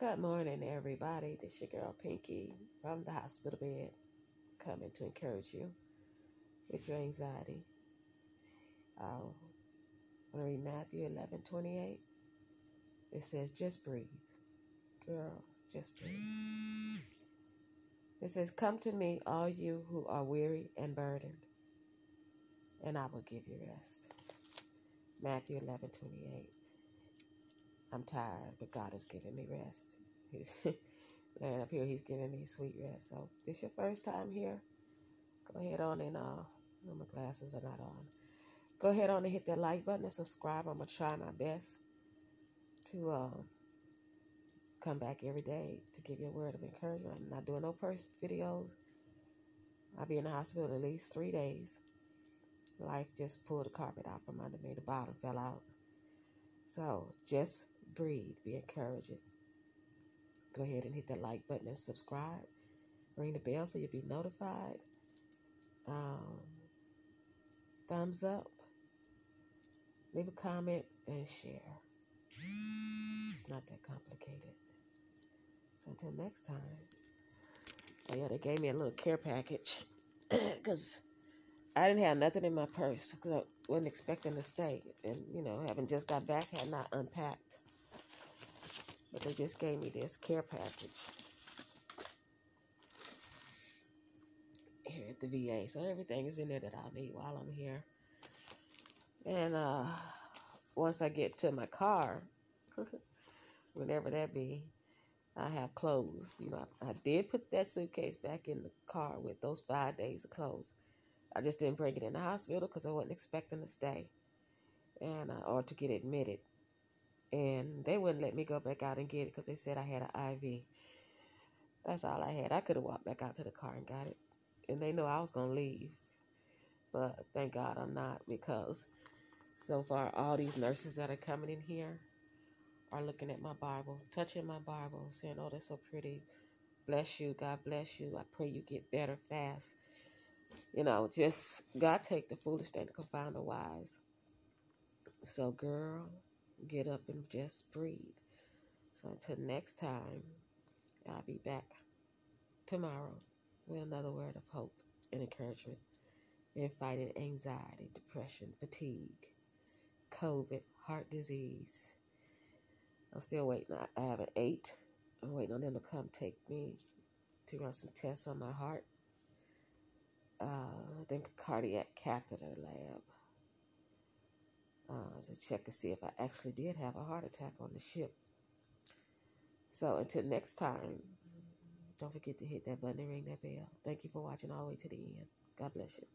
Good morning, everybody. This your girl Pinki from the hospital bed, coming to encourage you with your anxiety. Uh, I'm going to read Matthew 11 28. It says, Just breathe. Girl, just breathe. It says, Come to me, all you who are weary and burdened, and I will give you rest. Matthew 11 28. I'm tired, but God has given me rest. Laying up here, He's giving me sweet rest. So, this is your first time here? Go ahead on and, uh, my glasses are not on. Go ahead on and hit that like button and subscribe. I'm to try my best to uh, come back every day to give you a word of encouragement. I'm not doing no purse videos. I'll be in the hospital at least three days. Life just pulled the carpet out from under me. The bottom fell out. So just breathe. Be encouraged. Go ahead and hit that like button and subscribe. Ring the bell so you'll be notified. Um, thumbs up. Leave a comment and share. It's not that complicated. So until next time. Oh yeah, they gave me a little care package because I didn't have nothing in my purse because I wasn't expecting to stay, and you know, having just got back, had not unpacked. But they just gave me this care package here at the VA, so everything is in there that I'll need while I'm here. And uh, once I get to my car, whenever that be, I have clothes. You know, I, I, did put that suitcase back in the car with those five days of clothes. I just didn't bring it in the hospital because I wasn't expecting to stay, and uh, or to get admitted. And they wouldn't let me go back out and get it because they said I had an IV. That's all I had. I could have walked back out to the car and got it, and they know I was gonna leave. But thank God I'm not because so far all these nurses that are coming in here are looking at my Bible, touching my Bible, saying, Oh, that's so pretty. Bless you. God bless you. I pray you get better fast. You know, just God take the foolish thing to confound the wise. So, girl, get up and just breathe. So, until next time, I'll be back tomorrow with another word of hope and encouragement in fighting anxiety, depression, fatigue, COVID, heart disease I'm still waiting. I haven't ate. I'm waiting on them to come take me to run some tests on my heart. Uh, I think a cardiac catheter lab uh, to check to see if I actually did have a heart attack on the ship. So until next time, don't forget to hit that button and ring that bell. Thank you for watching all the way to the end. God bless you.